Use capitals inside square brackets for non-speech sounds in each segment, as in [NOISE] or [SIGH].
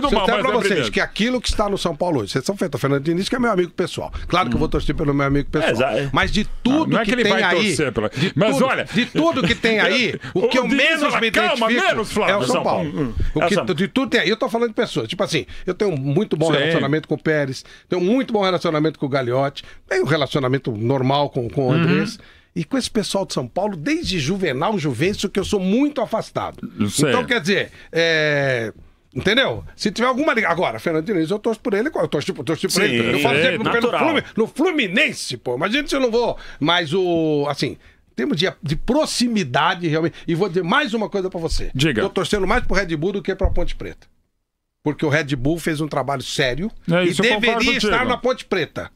do Se eu mal, mas pra é vocês brilhante. que aquilo que está no São Paulo hoje, vocês são feitos, o Fernando Diniz, que é meu amigo pessoal. Claro que eu vou torcer pelo meu amigo pessoal. É, Mas de tudo não é que, que ele tem vai aí. torcer pela- Mas tudo- olha- De tudo que tem aí, [LAUGHS] o que O eu menos fala, me "Calma, identifico menos, Flávio." é o São Paulo. Paulo. O É o que, de tudo tem aí. Eu tô falando de pessoas. Tipo assim, eu tenho um muito bom Sim. relacionamento com o Pérez, tenho um muito bom relacionamento com o Gagliotti, tenho um relacionamento normal com, com o Andrés. E com esse pessoal de São Paulo, desde Juvenal, Juvencio, que eu sou muito afastado. Sei. Então, quer dizer, é, Entendeu? Se tiver alguma ligação. Agora, Fernando Diniz, eu torço por ele. Eu torço, eu torço por Sim, ele. Eu falo sim, sempre no, Fluminense, pô. Imagina se eu não vou. Mas o. Assim. em Termos de, de proximidade, realmente. E vou dizer mais uma coisa pra você. Diga. Tô torcendo mais pro Red Bull do que pra Ponte Preta. Porque o Red Bull fez um trabalho sério É, e deveria estar na Ponte Preta.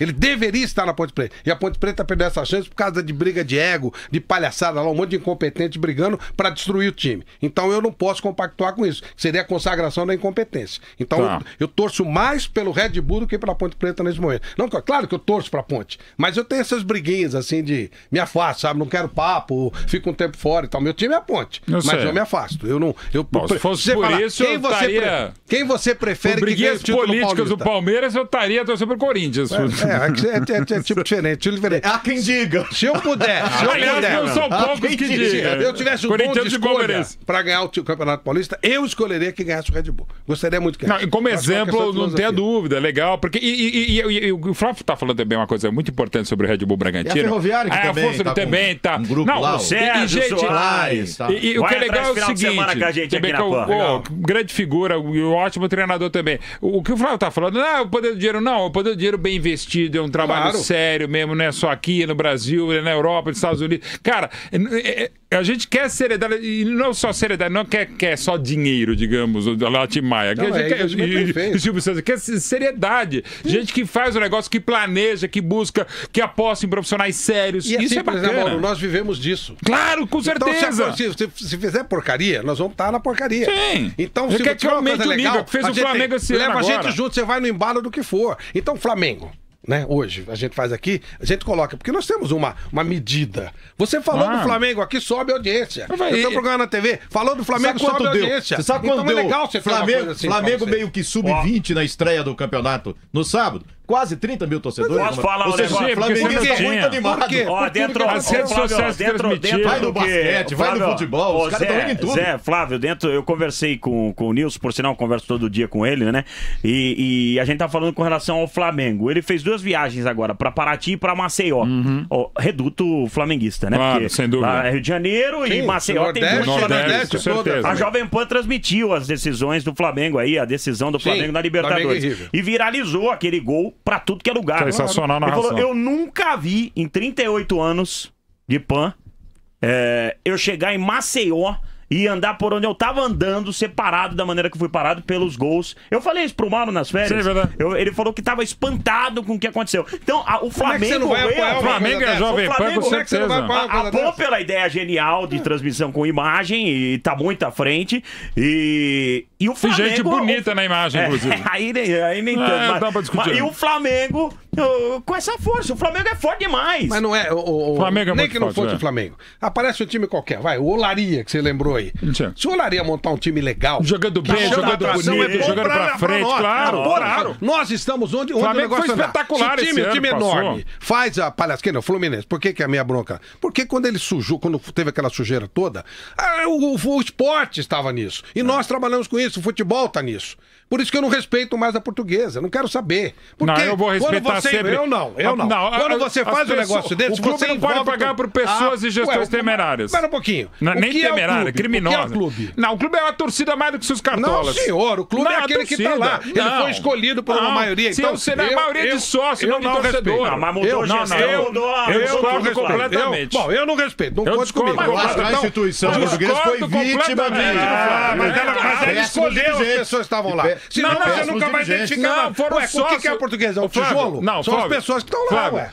Ele deveria estar na Ponte Preta. E a Ponte Preta perdeu essa chance por causa de briga de ego, de palhaçada lá, um monte de incompetente brigando para destruir o time. Então eu não posso compactuar com isso. Seria a consagração da incompetência. Então Tá. eu, eu torço mais pelo Red Bull do que pela Ponte Preta nesse momento. Não, claro que eu torço pra Ponte, mas eu tenho essas briguinhas assim de me afasto, sabe? Não quero papo, fico um tempo fora e tal. Meu time é a Ponte, Eu mas sei. eu me afasto. Eu não. Eu, Bom, se fosse você por falar, isso, eu você estaria- quem você Por prefere que ganhe o título políticas do paulista? Palmeiras, eu estaria torcendo pro Corinthians. É, é, é, é, é tipo diferente, tipo diferente. Há quem diga. Se eu puder, se eu Aliás, puder. não são poucos que quem Se digam. eu tivesse um dom de escolha para ganhar o Campeonato Paulista, eu escolheria que ganhasse o Red Bull. Gostaria muito que Não, ganhasse. e como que é exemplo, não tenha dúvida, legal, porque. E, e- e- e- e o Flávio tá falando também uma coisa muito importante sobre o Red Bull Bragantino. E a Ferroviária, que Ah, também a força tá do também tá. um grupo não, lá, o e- e, Sérgio gente, Soares, tá. E, e o que é legal é o seguinte: a gente também aqui que na é o- o- grande figura e o ótimo treinador também. O, o que o Flávio tá falando, não, o poder do dinheiro, não, o poder do dinheiro bem investido, é um trabalho Claro. sério mesmo, não é só aqui no Brasil, é na Europa, nos Estados Unidos. Cara, é- é- a gente quer seriedade, e não só seriedade, não quer, quer só dinheiro, digamos, da Latimaia. Não, a gente é quer, bem e- e Silvio Santos, quer seriedade. Gente que faz o negócio, que planeja, que busca, que aposta em profissionais sérios. E assim, Isso é bacana. Mauro, nós vivemos disso. Claro, com Então, certeza. a- se, se- se fizer porcaria, nós vamos estar na porcaria. Sim. Então, se quer que aumente o nível, que fez o Flamengo esse ano Leva a gente junto, você vai no embalo do que for. Então, Flamengo. Né, hoje, a gente faz aqui, a gente coloca, porque nós temos uma, uma medida. Você falou Ah. do Flamengo aqui, sobe a audiência. Vai- Eu tenho um programa na TV, falou do Flamengo, sobe quanto a deu? audiência. Você sabe então quanto é deu? legal você Flamengo, assim Flamengo meio que sub-20 na estreia do campeonato no sábado. Quase 30 mil torcedores. Posso falar um seja, negócio? o flamenguista Porque está muito animado. Por quê? Ó, dentro, Ô, Flávio, dentro, dentro Vai no do que- basquete, vai no futebol, os caras Zé, tão indo em tudo. Zé, Flávio, dentro, eu conversei com, com o Nilson, por sinal, eu converso todo dia com ele, né? E, e a gente tá falando com relação ao Flamengo. Ele fez duas viagens agora, pra Paraty e pra Maceió. Ó, reduto flamenguista, né? Uhum. Claro, sem dúvida. lá é Rio de Janeiro e Sim, Maceió tem Nordeste, muito Nordeste, flamenguista. com certeza. A. Jovem Pan transmitiu as decisões do Flamengo aí, a decisão do Sim, Flamengo na Flamengo e Libertadores. E viralizou aquele gol pra tudo que é lugar. Sensacional a Ele falou, eu nunca vi em 38 anos de PAN é, eu chegar em Maceió e andar por onde eu tava andando, separado da maneira que eu fui parado pelos gols. Eu falei isso pro Mauro nas férias. Sim, é verdade. Eu- ele falou que tava espantado com o que aconteceu. Então, a- o é Flamengo. não veio- apoiar O Flamengo é Jovem. Pan, O com Flamengo, como é que você não vai certeza. apoiar? a, a PAN pela ideia genial de transmissão com imagem e tá muito à frente. E, e o Flamengo. gente bonita na imagem, É, inclusive. [LAUGHS] aí, nem- aí nem tanto. É, mas- dá pra discutir. mas- e o Flamengo, com essa força, o Flamengo é forte demais. Mas não é. O, o- o- Flamengo é nem muito que não forte, fosse é. o Flamengo. Aparece um time qualquer. Vai, o Olaria, que você lembrou aí. Sim. Se o Olaria montar um time legal. Jogando que bem, jogando atração, bonito, é jogando pra frente, nós. claro, É bom, claro. Nós estamos onde, onde Flamengo o negócio foi espetacular Se o time, esse o time ano, passou. enorme faz a palhasqueira, o Fluminense. Por que, que é a minha bronca? Porque quando ele sujou, quando teve aquela sujeira toda, ah, o, o- o esporte estava nisso. E nós trabalhamos com isso, o futebol está nisso. Por isso que eu não respeito mais a portuguesa, não quero saber. Porque Não, eu vou respeitar você, sempre. Eu não, eu não. Não, quando você faz um pessoas- negócio desse, o clube você não pode pagar por pessoas e gestões ué, o- temerárias. Espera um pouquinho. Não, O nem é o temerária, clube? Criminosa. O que é o clube? Não, o clube é uma torcida mais do que seus Não, cartolas. senhor, o clube Não, é a aquele que tá lá. Ele Não. foi escolhido por uma Não. maioria. Então, eu ser a maioria de sócio, não de torcedor. respeito. Ah, mas mudou eu, não, não, eu, mudou a- eu, eu não discordo respeito. completamente. Eu, bom, eu não respeito. Não Eu discordo comigo. Eu acho que a Então, instituição eu portuguesa foi discordo vítima de... completamente. Ah, mas É, ela, escolheu as pessoas que estavam lá. Senão Não, você nunca vai dirigentes. identificar Não, foram Ué, o que é sócios. a portuguesa? É o tijolo? Não, São as pessoas que estão lá,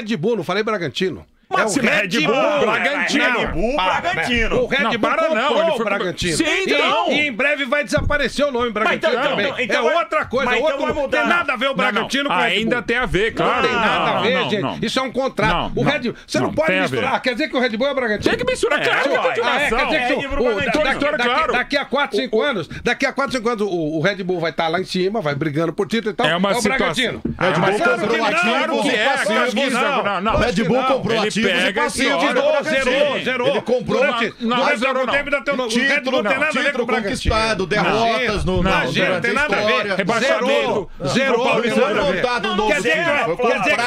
Red Bull, não falei Bragantino. Mas é o Red, Red Bull, Bull Bragantino. Red Bull Bragantino. O Red Bull para não, ele foi Bragantino. Sim, então. E, e em breve vai desaparecer o nome Bragantino então, também. Então, então é outra coisa, então outro, vai mudar. tem nada a ver o Bragantino não, não. com o Red Bull. Ainda tem a ver, claro. Não tem nada a ver, gente. Isso é um contrato. o Red Bull, você não, pode misturar. Quer dizer que o Red Bull é o Bragantino? Tem que misturar, claro. É, quer dizer que tu, é, é, daqui a 4, 5 anos, daqui a 4, 5 anos o Red Bull vai estar lá em cima, vai brigando por título e tal. É, é o Bragantino. Red Bull comprou o Latino. Não, não. Red Bull comprou o Latino ativos pega e passivos do Zerou, zerou. Ele comprou durante, na, na, durante não, não. tempo da Teologia. Título, o Red Bull não tem nada a ver com o não. derrotas no, na no, Gera, tem nada a ver. Rebaixamento. Zerou. Zerou.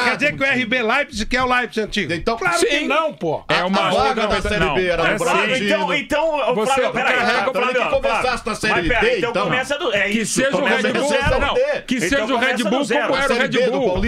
Quer dizer que o RB Leipzig é o Leipzig antigo? Então, claro que não, pô. É uma vaga da Série B, era é Então, então, Flávio, peraí. Flávio, que começasse na Série D, então, então. começa do... É que então seja o Red Bull, não. Que seja o Red Bull como era o Red Bull.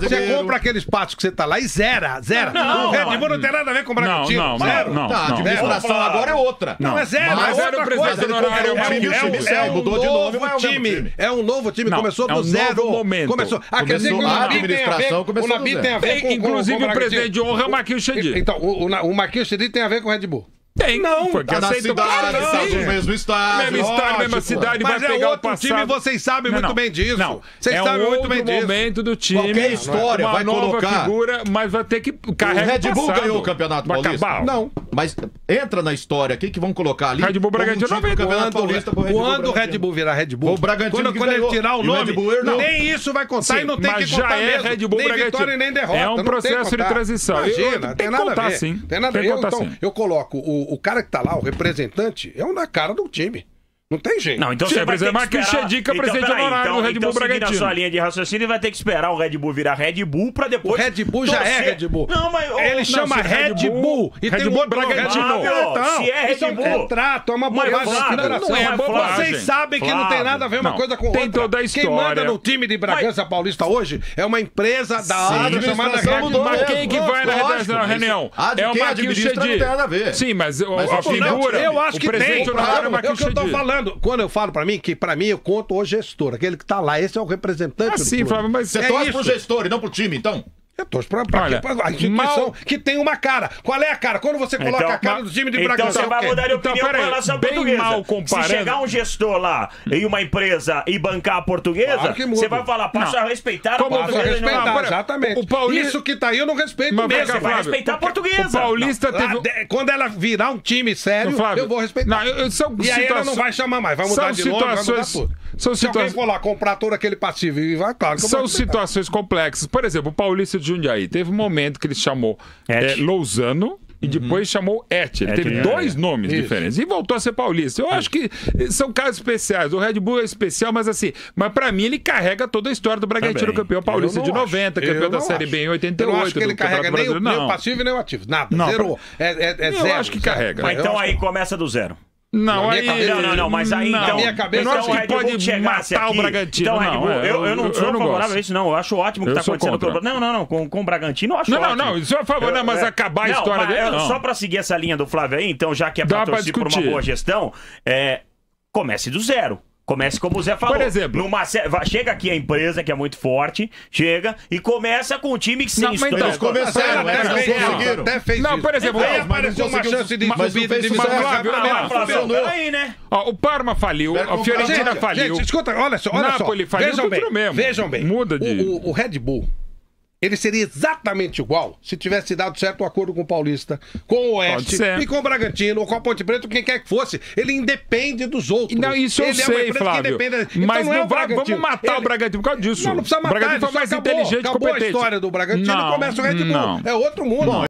Você compra aqueles passos que você tá lá e zera, zera era. Não, Red Bull não tem nada a ver com o Bragantino. Não, não, zero. não. Tá, a administração agora é outra. Não, é zero. Mas é era o presidente honorário. É o time, o é time sai, mudou de nome, o time. É um novo time, começou do zero. momento. Começou. Ah, Acredito que o administração começou do zero. Inclusive o presidente de honra é o Marquinhos Chedi. Então, o Marquinhos Chedi tem a ver com o Red Bull. Tem. Não, porque tá na cidade, tá no mesmo estádio. Mesmo estádio, mesma cidade, mas vai é pegar é outro o time, vocês sabem não, muito não. bem disso. Não, vocês é sabem um muito bem disso. momento do time. Qualquer história, uma vai nova colocar... figura, mas vai ter que carregar O Red Bull passado. ganhou o Campeonato vai Paulista? Acabar. Não, mas entra na história, o que, que vão colocar ali? Red Bull Bragantino não vem Campeonato Paulista Red Quando o Red Bull virar Red Bull, o Bragantino quando, quando ele tirar o nome, nem isso vai contar e não tem que contar já é Red Bull nem vitória nem derrota. É um processo de transição. Imagina, tem nada a ver. Tem nada a ver. Então, eu coloco o o, cara que tá lá, o representante, é um na cara do time. Não tem jeito. Não, então você, você precisa mais que esperar... dica então, presidente peraí, honorário então, do Red Bull então, Bragantino. na sua linha de raciocínio, vai ter que esperar o Red Bull virar Red Bull pra depois... O Red Bull torcer. já é Red Bull. Não, mas... Oh, ele não, chama é Red Bull, Bull e Red tem Bull um Bragantino. Então, se é Red isso é um contrato, é uma é bobagem. Mas, não é bobagem. Vocês sabem que não tem nada a ver uma coisa com outra. Tem toda a história. Quem manda no time de Bragança Paulista hoje é uma empresa da área chamada Red Bull. Mas quem que vai na reunião? Ah, é o Marquinhos Chedi. Não tem nada a ver. Sim, mas a figura... Eu acho que tem. É o que eu tô falando. Quando, quando eu falo pra mim, que pra mim eu conto o gestor, aquele que tá lá. Esse é o representante ah, do sim, Flávio, mas... Você é torce isso. pro gestor e não pro time, então? Eu torço pra, pra, Olha, que, pra instituição mal... que tem uma cara. Qual é a cara? Quando você coloca então, a cara do time de Bragança... Então você é vai mudar de então, opinião então, com relação à portuguesa. Mal comparando. Se chegar um gestor lá em uma empresa e bancar a portuguesa, claro você vai falar, passa a respeitar Como a portuguesa. Passa a respeitar, não, exatamente. O Paulista... Isso que tá aí eu não respeito Mas mesmo. Você vai respeitar a portuguesa. O Paulista não, teve... Lá, quando ela virar um time sério, Flávio, eu vou respeitar. Não, eu, são e aí ela não vai chamar mais, vai mudar de situações... vai mudar tudo. São Se alguém for lá comprar todo aquele passivo e vai, claro... São situações complexas. Por exemplo, o Paulista de Jundiaí. Teve um momento que ele chamou é, Lousano, e uhum. depois uhum. chamou Et. Ele Et, teve é, dois é. nomes Isso. diferentes. E voltou a ser paulista. Eu é. acho que são casos especiais. O Red Bull é especial, mas assim, mas para mim ele carrega toda a história do Bragantino, Também. campeão paulista de 90, acho. campeão da Série. B em 88. Eu não acho que ele carrega nem o, nem o, passivo e nem o ativo. Nada. Não, zero. Pra... É, é, é zero. Eu acho que carrega. Mas então aí começa do zero. Não, aí, cabeça, não, não, mas aí não. então. Minha cabeça, não é acho que pode matar aqui. o Bragantino. Então, Red Bull, não, é, eu, eu não sou eu não favorável gosto. a isso, não. Eu acho ótimo o que está acontecendo. Pelo... Não, não, não. Com, com o Bragantino, eu acho não, ótimo. Não, não, isso é favor, não, mas é... acabar a não, história dele. Não. Só para seguir essa linha do Flávio aí, então, já que é para patrocínio por uma boa gestão, é, comece do zero. Comece como o Zé falou. Por exemplo. Numa, chega aqui a empresa, que é muito forte, chega e começa com um time que se não, então, Eles começaram, né? até, até, fez, conseguiram. Não, por exemplo, é, mas, uma chance de ah, mas subir né? Ó, o Parma faliu, a Fiorentina gente, faliu. Gente, escuta, olha só, olha Napoli só. faliu, vejam bem, mesmo. Vejam bem. Muda de... O, o, o Red Bull ele seria exatamente igual se tivesse dado certo o acordo com o Paulista, com o Oeste e com o Bragantino, ou com a Ponte Preta, quem quer que fosse. Ele independe dos outros. Não, isso eu ele é sei, Flávio. Então mas não, é o vai, vamos matar o Ele- Bragantino por causa disso. Não, não precisa o matar. Bragantino foi mais acabou, inteligente acabou competente. a história do Bragantino Não, começa o Red Bull. não. É outro mundo.